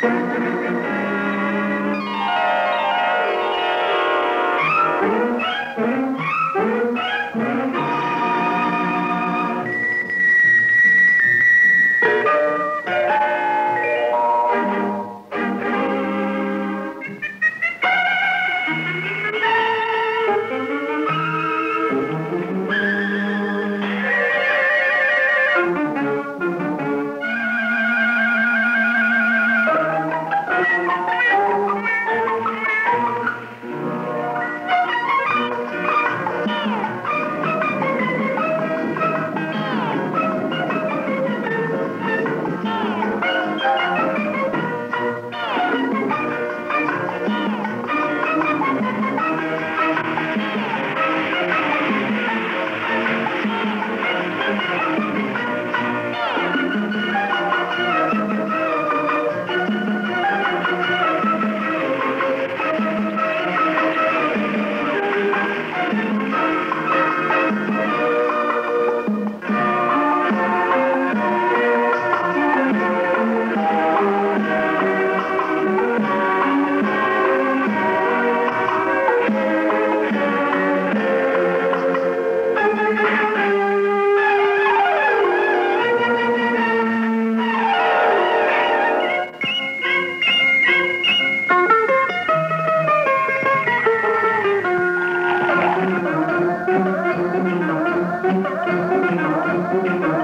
Thank you. Gracias.